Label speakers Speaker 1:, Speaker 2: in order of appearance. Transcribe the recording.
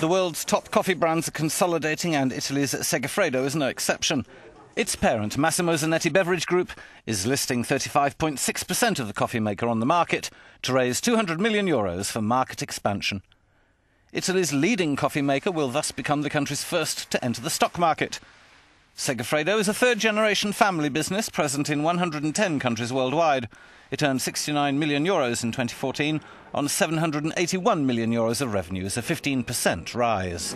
Speaker 1: The world's top coffee brands are consolidating, and Italy's Segafredo is no exception. Its parent, Massimo Zanetti Beverage Group, is listing 35.6% of the coffee maker on the market to raise 200 million euros for market expansion. Italy's leading coffee maker will thus become the country's first to enter the stock market. Segafredo is a third generation family business present in 110 countries worldwide. It earned 69 million euros in 2014 on 781 million euros of revenues, a 15% rise.